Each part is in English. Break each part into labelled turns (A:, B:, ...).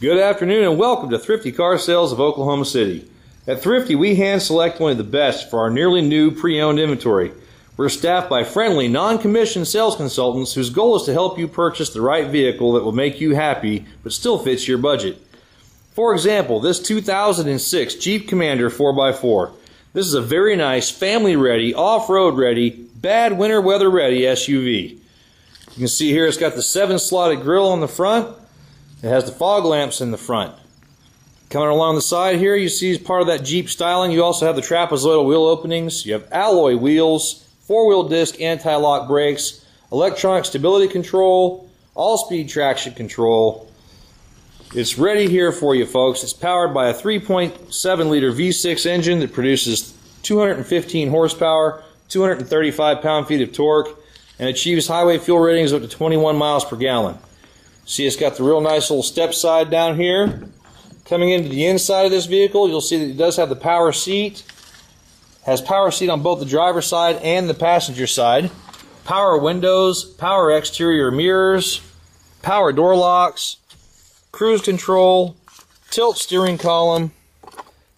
A: Good afternoon and welcome to Thrifty Car Sales of Oklahoma City. At Thrifty, we hand select only the best for our nearly new pre-owned inventory. We're staffed by friendly, non-commissioned sales consultants whose goal is to help you purchase the right vehicle that will make you happy but still fits your budget. For example, this 2006 Jeep Commander 4x4. This is a very nice, family-ready, off-road ready, bad winter weather ready SUV. You can see here it's got the seven slotted grille on the front, it has the fog lamps in the front. Coming along the side here, you see part of that Jeep styling, you also have the trapezoidal wheel openings. You have alloy wheels, four-wheel disc anti-lock brakes, electronic stability control, all-speed traction control. It's ready here for you, folks. It's powered by a 3.7 liter V6 engine that produces 215 horsepower, 235 pound-feet of torque, and achieves highway fuel ratings up to 21 miles per gallon. See, it's got the real nice little step side down here. Coming into the inside of this vehicle, you'll see that it does have the power seat. Has power seat on both the driver's side and the passenger side. Power windows, power exterior mirrors, power door locks, cruise control, tilt steering column,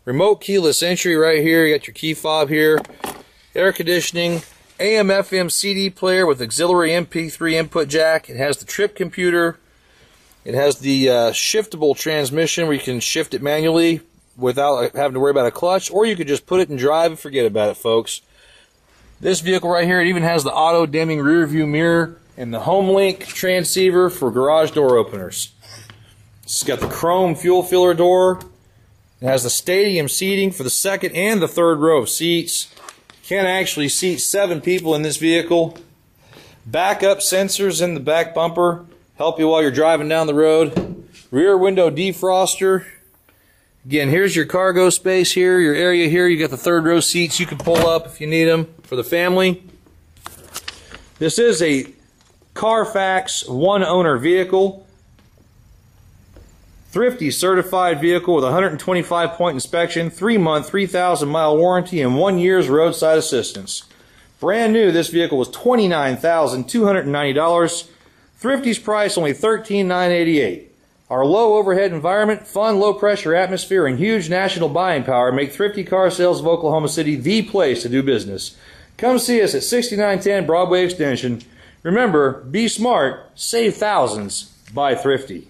A: remote keyless entry right here. You got your key fob here, air conditioning, AM FM CD player with auxiliary MP3 input jack. It has the trip computer, it has the uh, shiftable transmission where you can shift it manually without having to worry about a clutch, or you could just put it in drive and forget about it, folks. This vehicle right here, it even has the auto dimming rear view mirror and the HomeLink transceiver for garage door openers. It's got the chrome fuel filler door. It has the stadium seating for the second and the third row of seats. Can actually seat seven people in this vehicle. Backup sensors in the back bumper help you while you're driving down the road. Rear window defroster. Again, here's your cargo space here, your area here. You got the third row seats you can pull up if you need them for the family. This is a Carfax one owner vehicle. Thrifty certified vehicle with 125 point inspection, 3 month, 3,000 mile warranty, and 1 year's roadside assistance. Brand new, this vehicle was $29,290. Thrifty's price only 13,988. Our low overhead environment, fun, low pressure atmosphere, and huge national buying power make Thrifty Car Sales of Oklahoma City the place to do business. Come see us at 6910 Broadway Extension. Remember, be smart, save thousands, buy Thrifty.